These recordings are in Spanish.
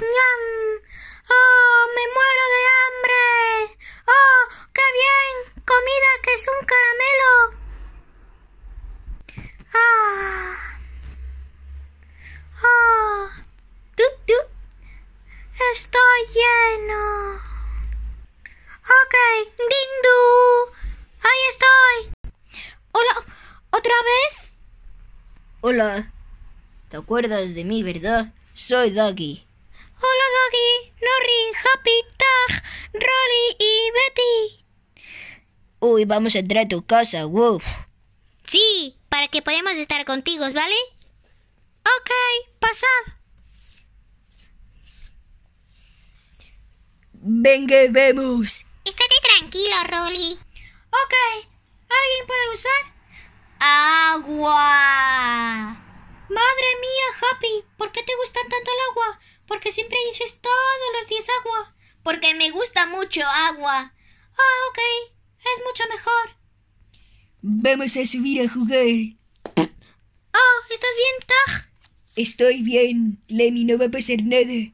¡Ñam! ¡Oh, me muero de hambre! ¡Oh, qué bien! Comida que es un caramelo. ¡Ah! ¡Oh! ¡Tup, tup! Estoy lleno. Ok, Dindu. Ahí estoy. Hola, ¿otra vez? Hola. ¿Te acuerdas de mí, verdad? Soy Doggy. Hola, Doggy, Norri, Happy, Tag, Rolly y Betty. Uy, vamos a entrar a tu casa, wow. Sí, para que podamos estar contigo, ¿vale? Ok, pasad. Venga, vemos. Estate tranquilo, Rolly. Ok, ¿alguien puede usar? ¡Agua! Madre mía, Happy, ¿por qué te gusta tanto el agua? Porque siempre dices todos los días agua. Porque me gusta mucho agua. Ah, ok, es mucho mejor. Vamos a subir a jugar. Oh, ¿estás bien, Tag? Estoy bien. Lemmy no va a pasar nada.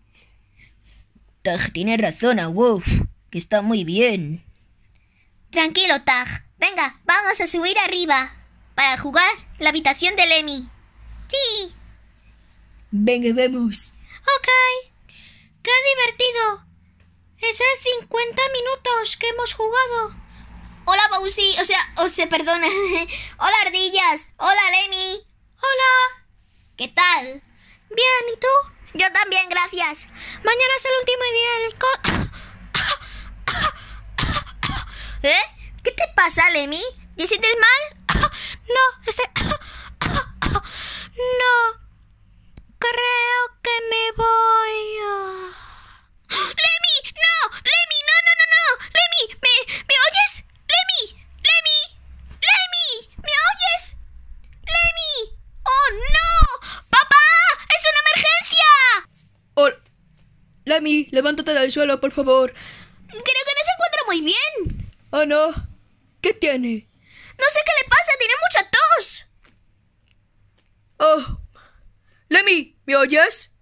Tag tiene razón, Wolf, que está muy bien. Tranquilo, Tag. Venga, vamos a subir arriba para jugar la habitación de Lemmy. Sí. Venga, vamos. Ok. ¡Qué divertido! Esos 50 minutos que hemos jugado. Hola, Bowsy. O sea, o sea, perdona. Hola, ardillas. Hola, Lemmy. Hola. ¿Qué tal? Bien, ¿y tú? Yo también, gracias. Mañana es el último día del co... ¿Eh? ¿Qué te pasa, Lemmy? ¿Te sientes mal? No, este... No. Creo que me voy a... ¡Lemmy! ¡No! ¡Lemmy! ¡No, no, no, no! ¡Lemmy! ¿Me, ¿me oyes? ¡Lemmy! ¡Lemmy! ¡Lemmy! ¿Me oyes? ¡Lemmy! ¡Oh, no! ¡Papá! ¡Es una emergencia! Oh, Lemmy, levántate del suelo, por favor. Creo que no se encuentra muy bien. Oh, no. ¿Qué tiene? No sé qué le pasa, tiene mucha tos. Oh. Lemmy, ¿me oyes?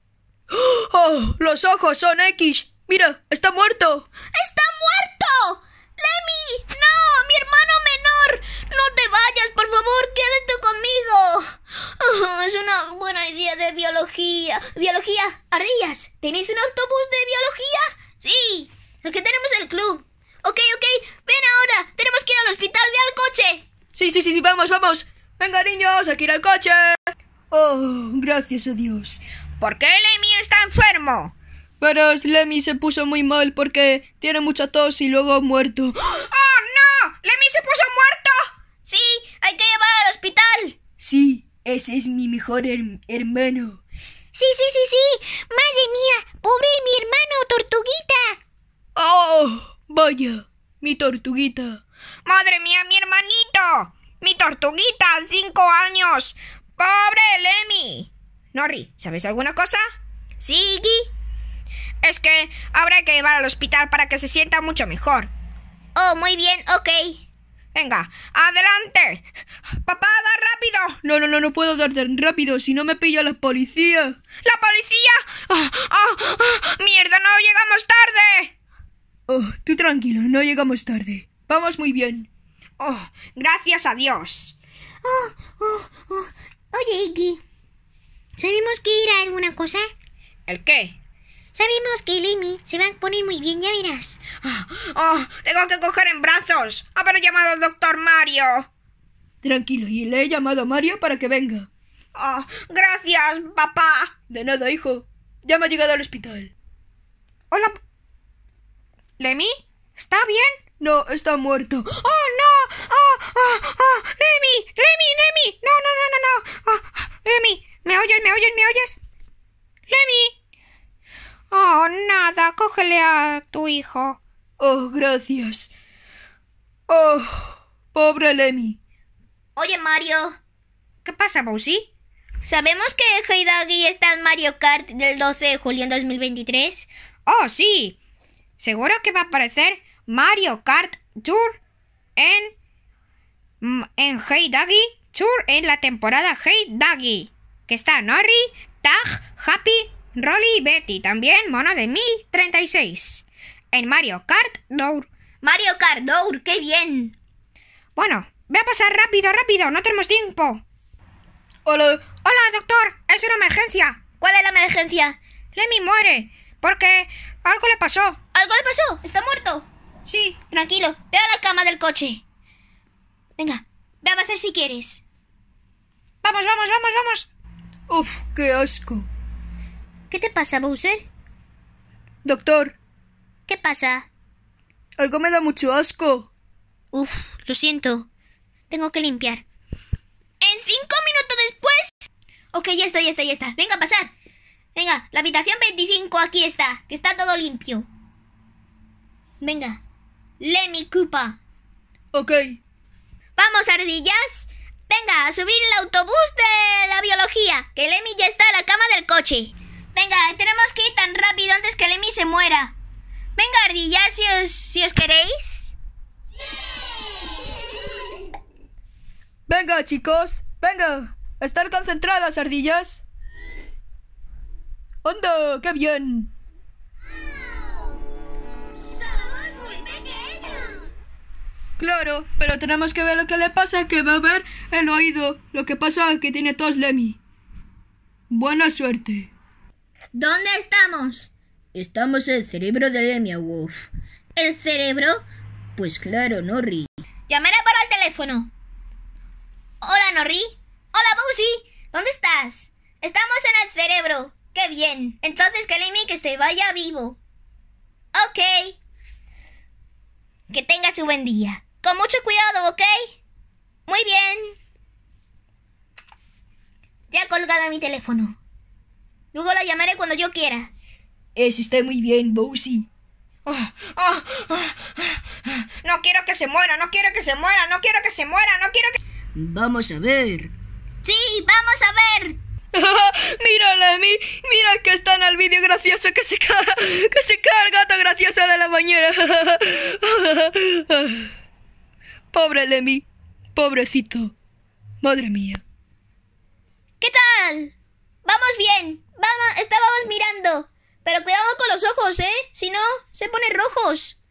Oh, los ojos son X. Mira, está muerto. ¡Está muerto! ¡Lemmy! ¡No! ¡Mi hermano menor! ¡No te vayas, por favor! ¡Quédate conmigo! Oh, es una buena idea de biología. ¿Biología? ¿Ardillas? ¿Tenéis un autobús de biología? Sí, el que tenemos en el club. Ok, ok, ven ahora. Tenemos que ir al hospital. Ve al coche. Sí, sí, sí, sí, vamos, vamos. Venga, niños, aquí ir al coche. Oh, gracias a Dios. ¿Por qué Lemmy está enfermo? Verás, Lemmy se puso muy mal porque tiene mucha tos y luego ha muerto. ¡Oh, no! ¡Lemmy se puso muerto! Sí, hay que llevar al hospital. Sí, ese es mi mejor her- hermano. Sí, sí, sí, sí. Madre mía, pobre mi hermano, tortuguita. Oh, vaya, mi tortuguita. ¡Madre mía, mi hermanito! ¡Mi tortuguita! ¡Cinco años! ¡Pobre Lemmy! Norri, ¿sabes alguna cosa? Sí, Gui. Es que habrá que llevar al hospital para que se sienta mucho mejor. Oh, muy bien, ok. Venga, adelante. Papá, da rápido. No, no, no, no puedo dar tan rápido, si no me pilla la policía. ¡La policía! ¡Ah, ah, ah! ¡Mierda, no llegamos tarde! Oh, tú tranquilo, no llegamos tarde. Vamos muy bien. Oh, gracias a Dios. Oh, oh, oh. Oye, Iggy. ¿Sabemos que ir a alguna cosa? ¿El qué? Sabemos que Lemmy se va a poner muy bien, ya verás. Oh, oh, tengo que coger en brazos. Haber llamado al doctor Mario. Tranquilo, y le he llamado a Mario para que venga. Oh, gracias, papá. De nada, hijo. Ya me ha llegado al hospital. Hola. ¿Lemmy? ¿Está bien? No, está muerto. ¡Oh, no! ¡Oh, oh, oh! ¡Lemmy! ¡Lemmy! ¡No, no, no, no, no! Oh, ¡Lemmy! ¿Me oyes? ¿Me oyes? ¿Me oyes? ¡Lemmy! Oh, nada. Cógele a tu hijo. Oh, gracias. Oh, pobre Lemmy. Oye, Mario. ¿Qué pasa, Bowsy? ¿Sabemos que Heidagi está en Mario Kart del 12 de julio en 2023? Oh, sí. Seguro que va a aparecer Mario Kart Tour en, mm, en Heidagi Tour en la temporada Heidagi. Que está Nori, Tag, Happy, Rolly y Betty, también mono de Mi 36. En Mario Kart Dour. Mario Kart Dour, qué bien. Bueno, ve a pasar rápido, rápido, no tenemos tiempo. Hola. Hola, doctor, es una emergencia. ¿Cuál es la emergencia? Lemmy muere, porque algo le pasó. ¿Algo le pasó? ¿Está muerto? Sí, Tranquilo, ve a la cama del coche. Venga, ve a pasar si quieres. vamos, vamos, vamos, vamos. Uf, qué asco. ¿Qué te pasa, Bowser? Doctor, ¿Qué pasa? algo me da mucho asco. Uf, lo siento. Tengo que limpiar. En cinco minutos después. Ok, ya está, ya está, ya está. Venga a pasar. Venga, la habitación 25 aquí está, que está todo limpio. Venga. Lemmy Koopa. Ok. Vamos, ardillas. Venga, a subir el autobús de la biología, que Lemmy ya está en la cama del coche. Venga, tenemos que ir tan rápido antes que Lemmy se muera. Venga, ardillas, si os, si os queréis. Venga, chicos. Venga. Estar concentradas, ardillas. ¡Anda! ¡Qué bien! Somos muy pequeños. Claro, pero tenemos que ver lo que le pasa, que va a ver el oído. Lo que pasa es que tiene tos Lemmy. Buena suerte. ¿Dónde estamos? Estamos en el cerebro de Lemia Wolf. ¿El cerebro? Pues claro, Norri. Llamaré para el teléfono. Hola, Norri. Hola, Bowsy. ¿Dónde estás? Estamos en el cerebro. Qué bien. Entonces que Lemmy que se vaya vivo. Ok. Que tenga su buen día. Con mucho cuidado, ¿ok? Muy bien. Ya he colgado mi teléfono. Luego la llamaré cuando yo quiera. Eso está muy bien, Bowsy. Ah, ah, ah. No quiero que se muera, no quiero que se muera, no quiero que se muera, no quiero que... Vamos a ver. Sí, vamos a ver. mira, Lemmy. Mira que está en el vídeo gracioso que se cae, que se cae el gato gracioso de la bañera. Pobre Lemmy. Pobrecito. Madre mía. ¿Qué tal? Vamos bien. Vamos, estábamos mirando. Pero cuidado con los ojos, ¿eh? Si no, se ponen rojos.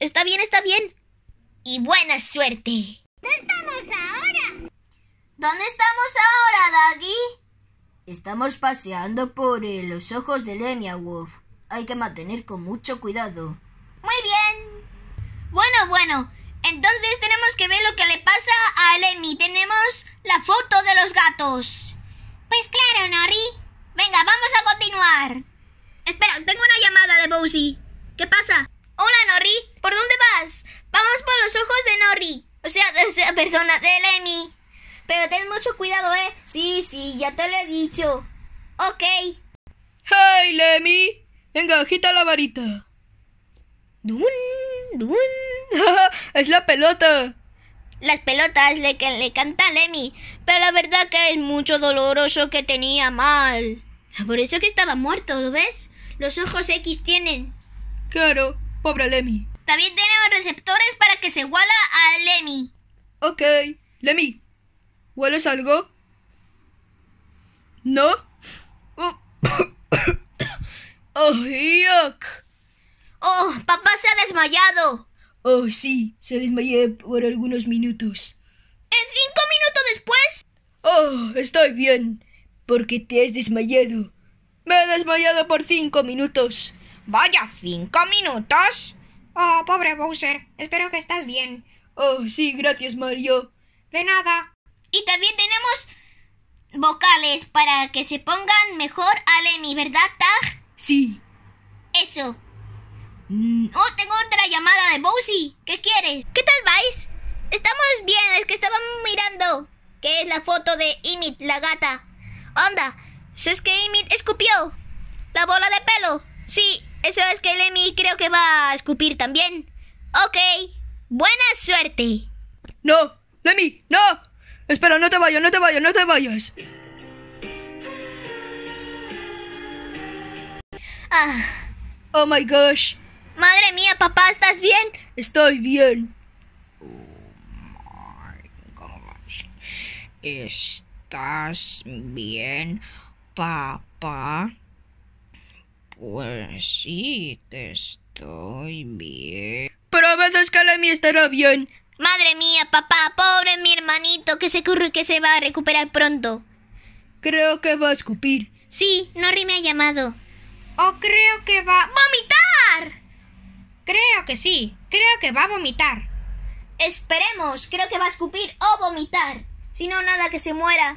Está bien, está bien. Y buena suerte. ¿Dónde estamos ahora? ¿Dónde estamos ahora, Daggy? Estamos paseando por eh, los ojos de Lemia Wolf. Hay que mantener con mucho cuidado. Muy bien. Bueno, bueno. Entonces tenemos que ver lo que le pasa a Lemmy. Tenemos la foto de los gatos. Pues claro, Nori. Venga, vamos a continuar. Espera, tengo una llamada de Bowsy. ¿Qué pasa? Hola, Nori. ¿Por dónde vas? Vamos por los ojos de Nori. O sea, o sea, perdona, de Lemmy. Pero ten mucho cuidado, ¿eh? Sí, sí, ya te lo he dicho. Ok. ¡Hey, Lemmy! Venga, agita la varita. Dun, dun. es la pelota. Las pelotas le, que le canta a Lemmy, pero la verdad que es mucho doloroso que tenía mal. Por eso que estaba muerto, ¿lo ves? Los ojos X tienen. Claro, pobre Lemmy. También tenemos receptores para que se iguala a Lemmy. Ok. Lemmy, ¿hueles algo? ¿No? Oh, oh yuck. Oh, papá se ha desmayado. Oh, sí, se desmayé por algunos minutos. ¿En cinco minutos después? Oh, estoy bien. Porque te has desmayado. Me he desmayado por cinco minutos. Vaya, cinco minutos. Oh, pobre Bowser, espero que estás bien. Oh, sí, gracias, Mario. De nada. Y también tenemos vocales para que se pongan mejor a Lemmy, ¿verdad, Tag? Sí. Eso. Mm, Oh, tengo otra llamada de Bowsy. ¿Qué quieres? ¿Qué tal vais? Estamos bien, es que estábamos mirando. Que es la foto de Imit, la gata. Onda, ¿eso es que Imit escupió? ¿La bola de pelo? Sí, eso es que Lemmy creo que va a escupir también. Ok, buena suerte. No, Lemmy, no. Espera, no te vayas, no te vayas, no te vayas. Ah, Oh my gosh, madre mía, papá, ¿estás bien? estoy bien. ¿Estás bien, papá? Pues sí, que estoy bien. Pero a veces que Lemmy estará bien. Madre mía, papá, pobre mi hermanito, que se ocurre que se va a recuperar pronto. Creo que va a escupir. Sí, Norri me ha llamado. O creo que va... ¡Vomitar! Creo que sí. Creo que va a vomitar. Esperemos, creo que va a escupir o vomitar. Si no, nada que se muera.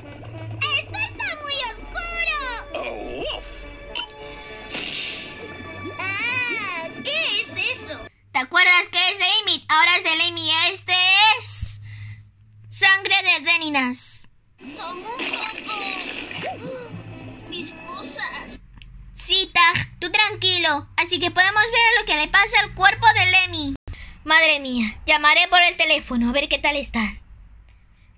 Ah, ¿Qué es eso? ¿Te acuerdas que es de Amy? Ahora es de Lemmy. Este es. Sangre de Deninas. Son un poco. viscosas. Sí, Tag, tú tranquilo. Así que podemos ver lo que le pasa al cuerpo de Lemmy. Madre mía, llamaré por el teléfono a ver qué tal están.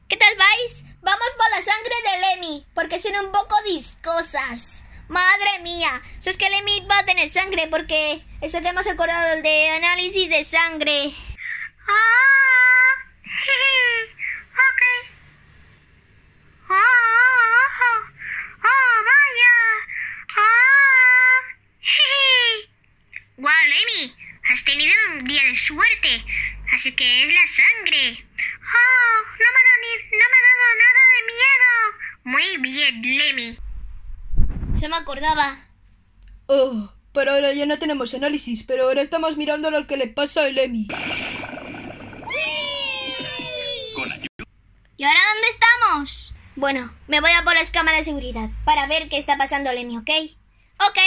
¿Qué tal vais? Vamos por la sangre de Lemmy, porque son un poco viscosas. Madre mía, si es que Lemmy va a tener sangre, porque eso que hemos acordado de análisis de sangre. Ah, ok. Oh, oh, vaya. Ah, Wow, Lemmy, has tenido un día de suerte. Así que es la sangre. Oh, no me ha dado, ni- no me ha dado nada de miedo. Muy bien, Lemmy. Se me acordaba. Oh, pero ahora ya no tenemos análisis, pero ahora estamos mirando lo que le pasa a Lemmy. ¿Y ahora dónde estamos? Bueno, me voy a por las cámaras de seguridad para ver qué está pasando a Lemmy, ¿ok? Ok.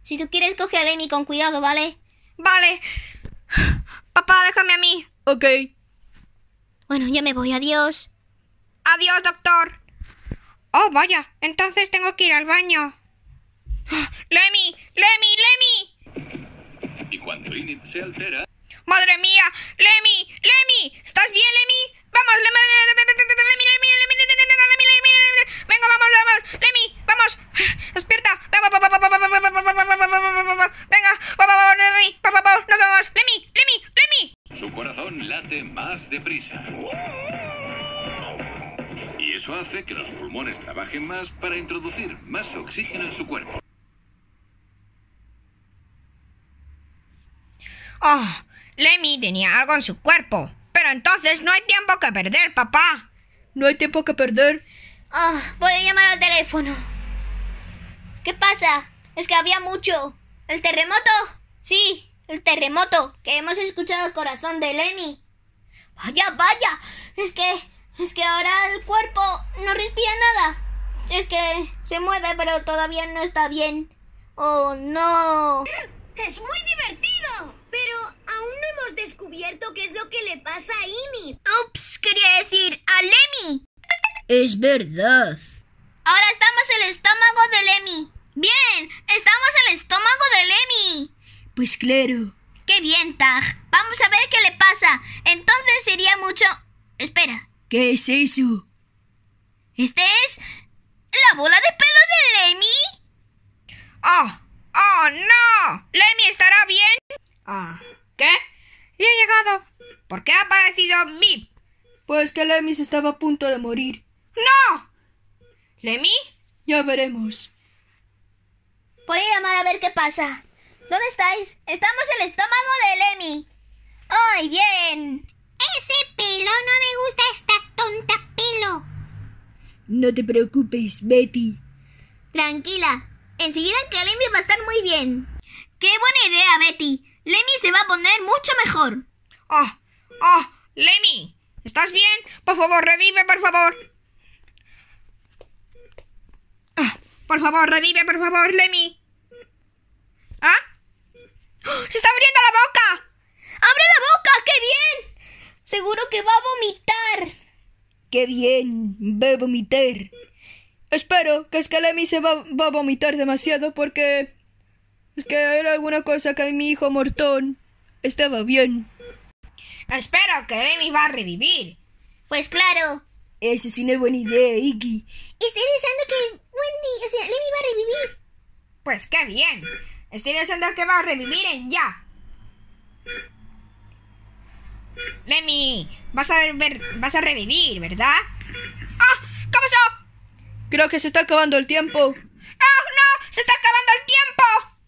Si tú quieres, coge a Lemmy con cuidado, ¿vale? Vale. Papá, déjame a mí. Ok. Bueno, ya me voy, adiós. Adiós, doctor. Oh, vaya. Entonces tengo que ir al baño. ¡Lemmy! ¡Lemmy! ¡Lemmy! Y cuando Init se altera. ¡Madre mía! ¡Lemmy! ¡Lemmy! ¿Estás bien, Lemmy? ¡Vamos, Lemmy! ¡Lemmy, Lemmy, Lemmy, Lemmy, Lemmy! ¡Venga, vamos, vamos! ¡Lemmy! ¡Vamos! ¡Despierta! ¡Venga! ¡Vamos, Lemmy! ¡Vamos, ¡No vamos! ¡Lemmy! ¡Lemmy! ¡Lemmy! Su corazón late más deprisa. Y eso hace que los pulmones trabajen más para introducir más oxígeno en su cuerpo. Oh, Lemmy tenía algo en su cuerpo. Pero entonces no hay tiempo que perder, papá. No hay tiempo que perder. Ah, voy a llamar al teléfono. ¿Qué pasa? Es que había mucho. ¿El terremoto? Sí, el terremoto, que hemos escuchado el corazón de Lemmy. Vaya, vaya. Es que. Es que ahora el cuerpo no respira nada. Es que se mueve, pero todavía no está bien. Oh, no. Es muy divertido, pero aún no hemos descubierto qué es lo que le pasa a Init. Ups, quería decir a Lemmy. Es verdad. Ahora estamos en el estómago de Lemmy. Bien, estamos en el estómago de Lemmy. Pues claro. Qué bien, Tag. Vamos a ver qué le pasa. Entonces sería mucho. Espera, ¿Qué es eso? ¿este es la bola de pelo de Lemmy? Oh, oh, no. Lemmy estará bien. Ah, ¿qué? Ya he llegado. ¿Por qué ha aparecido Bip? Pues que Lemmy se estaba a punto de morir. ¡No! ¿Lemmy? Ya veremos. Voy a llamar a ver qué pasa. ¿Dónde estáis? Estamos en el estómago de Lemmy. ¡Ay, bien! Ese pelo no me gusta esta tonta pelo. No te preocupes, Betty. Tranquila. Enseguida que Lemmy va a estar muy bien. ¡Qué buena idea, Betty! Lemmy se va a poner mucho mejor. Oh, oh, Lemmy. ¿Estás bien? Por favor, revive, por favor. Ah, por favor, revive, por favor, Lemmy. ¿Ah? ¡Oh! ¡Se está abriendo la boca! ¡Abre la boca! ¡Qué bien! Seguro que va a vomitar. ¡Qué bien! Va a vomitar. Espero que es que Lemmy se va, va a vomitar demasiado porque... Es que era alguna cosa que mi hijo Mortón estaba bien. Espero que Lemmy va a revivir. Pues claro. Esa es una buena idea, Iggy. Estoy deseando que Wendy, o sea, Lemmy va a revivir. Pues qué bien. Estoy deseando que va a revivir en ya. Lemmy, vas a ver, vas a revivir, ¿verdad? ¡Ah! ¿Qué pasó? Creo que se está acabando el tiempo. ¡Oh, no! ¡Se está acabando el tiempo!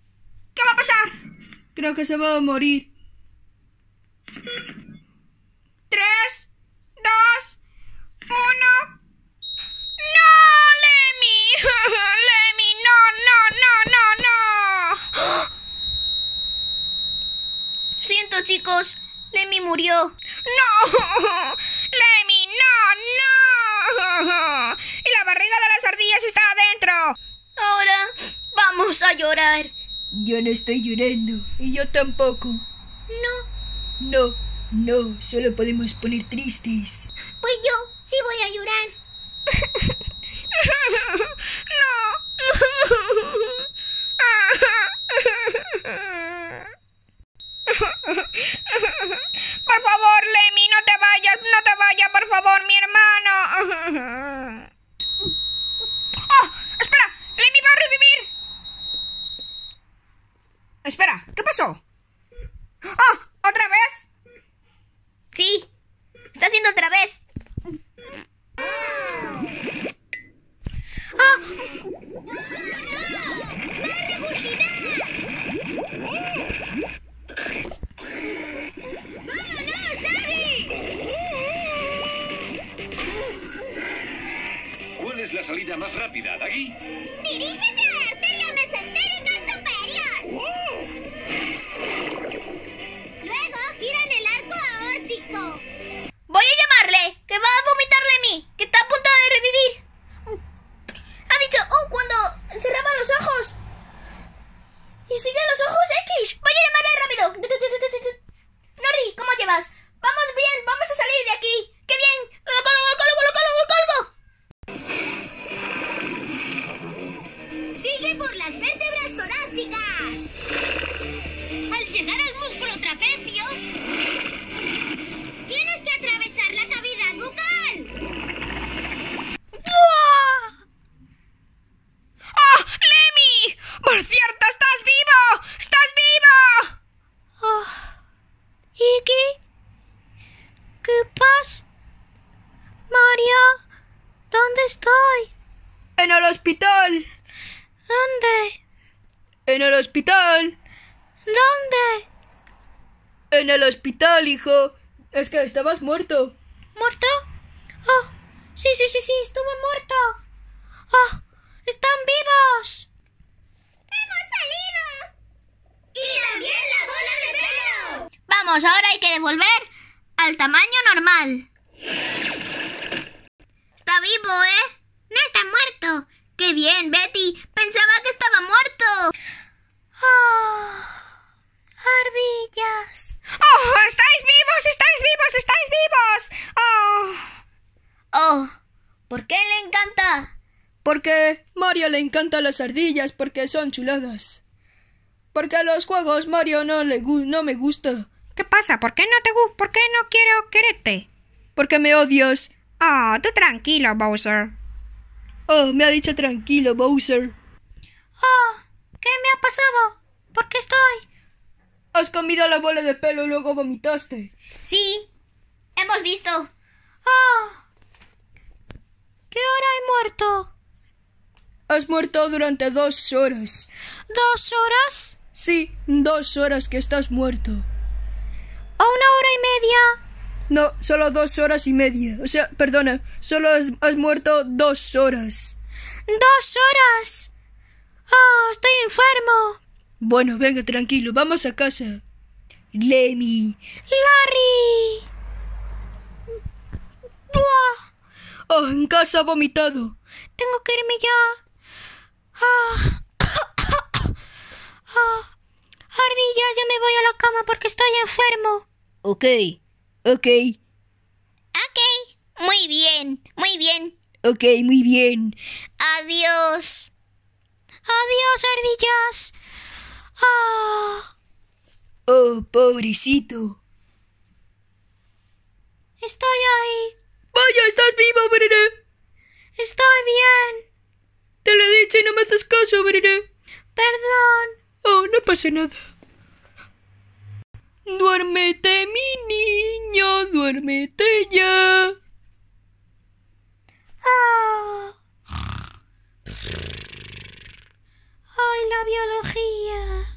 ¿Qué va a pasar? Creo que se va a morir. Tampoco. No, No, no, solo podemos poner tristes. pues yo sí voy a llorar. Por favor, Lemmy, no te vayas, no te vayas, por favor, mi hermano. ¡Oh! ¡Espera! ¡Lemmy va a revivir! Espera, ¿qué pasó? ¡Oh! ¿Otra vez? Sí, está haciendo otra vez. ¿Cuál es la salida más rápida, Daggy? Las vértebras torácicas. Al llegar al músculo trapecio, tienes que atravesar la cavidad bucal. ¡Oh! ¡Lemmy! ¡Por cierto, estás vivo! ¡Estás vivo! ¿Y qué? ¿Qué pasa? María, ¿dónde estoy? En el hospital. ¿Dónde? En el hospital. ¿Dónde? En el Es que estabas muerto. ¿Muerto? Oh, sí, sí, sí, sí, estuve muerto. Oh, están vivos. ¡Hemos salido! ¡Y también la bola de pelo! Vamos, ahora hay que devolver al tamaño normal. Está vivo, ¿eh? No está muerto. ¡Qué bien, Betty! Pensaba que estaba muerto. Oh, ardillas. ¡Oh! ¡Estáis vivos! ¡Estáis vivos! ¡Estáis vivos! ¡Oh! Oh, ¿por qué le encanta? Porque Mario le encantan las ardillas porque son chuladas. Porque a los juegos Mario no le gu- no me gusta. ¿Qué pasa? ¿Por qué no te gu- ¿Por qué no quiero quererte? Porque me odias. Ah, tú tranquilo, Bowser. Oh, me ha dicho tranquilo, Bowser. Oh, ¿qué me ha pasado? ¿Por qué estoy? Has comido la bola de pelo y luego vomitaste. Sí, hemos visto. Oh, ¿qué hora he muerto? Has muerto durante dos horas. ¿Dos horas? Sí, dos horas que estás muerto. ¿O una hora y media? No, solo dos horas y media. O sea, perdona, solo has, has muerto dos horas. ¡Dos horas! ¡Oh, estoy enfermo! Bueno, venga, tranquilo, vamos a casa. Lemmy. ¡Larry! ¡Buah! Oh, en casa ha vomitado. Tengo que irme ya. Ah. Ah. Ardillas, ya me voy a la cama porque estoy enfermo. Ok, ok, Ok. Muy bien, muy bien. ok, muy bien. Adiós. Adiós, ardillas. Ah. Oh, pobrecito. Estoy ahí. Vaya, estás vivo, bebé. Estoy bien. Te lo he dicho y no me haces caso, bebé. Perdón. Oh, no pasa nada. Duérmete, mi niño, duérmete ya. Ah. ¡Ay, la biología!